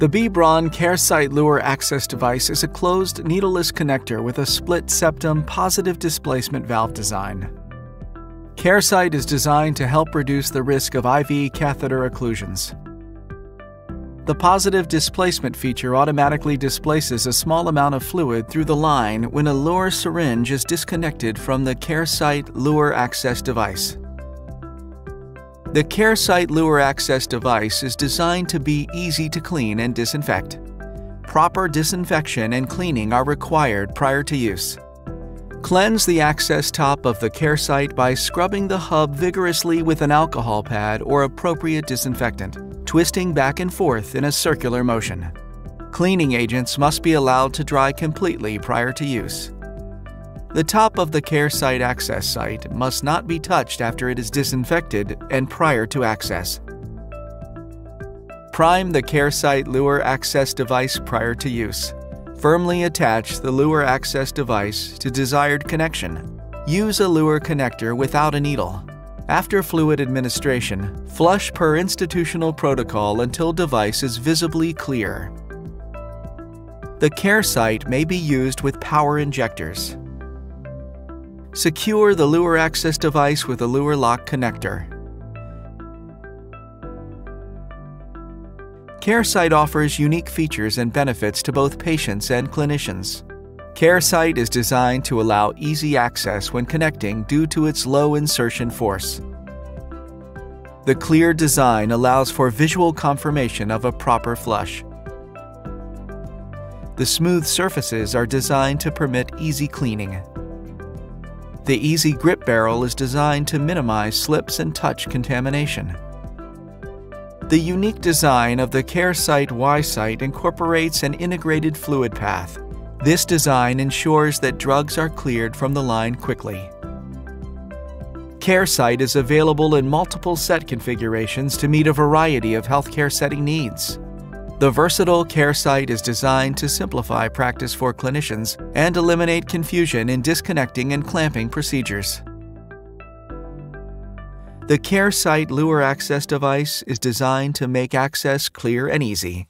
The B-Braun Caresite Luer Access device is a closed needleless connector with a split septum positive displacement valve design. Caresite is designed to help reduce the risk of IV catheter occlusions. The positive displacement feature automatically displaces a small amount of fluid through the line when a Luer syringe is disconnected from the Caresite Luer Access device. The Caresite Luer Access device is designed to be easy to clean and disinfect. Proper disinfection and cleaning are required prior to use. Cleanse the access top of the Caresite by scrubbing the hub vigorously with an alcohol pad or appropriate disinfectant, twisting back and forth in a circular motion. Cleaning agents must be allowed to dry completely prior to use. The top of the Caresite access site must not be touched after it is disinfected and prior to access. Prime the Caresite Luer access device prior to use. Firmly attach the Luer access device to desired connection. Use a Luer connector without a needle. After fluid administration, flush per institutional protocol until device is visibly clear. The Caresite may be used with power injectors. Secure the Luer access device with a Luer lock connector. Caresite offers unique features and benefits to both patients and clinicians. Caresite is designed to allow easy access when connecting due to its low insertion force. The clear design allows for visual confirmation of a proper flush. The smooth surfaces are designed to permit easy cleaning. The Easy Grip Barrel is designed to minimize slips and touch contamination. The unique design of the Caresite Y-Site incorporates an integrated fluid path. This design ensures that drugs are cleared from the line quickly. Caresite is available in multiple set configurations to meet a variety of healthcare setting needs. The versatile Caresite is designed to simplify practice for clinicians and eliminate confusion in disconnecting and clamping procedures. The Caresite Luer Access device is designed to make access clear and easy.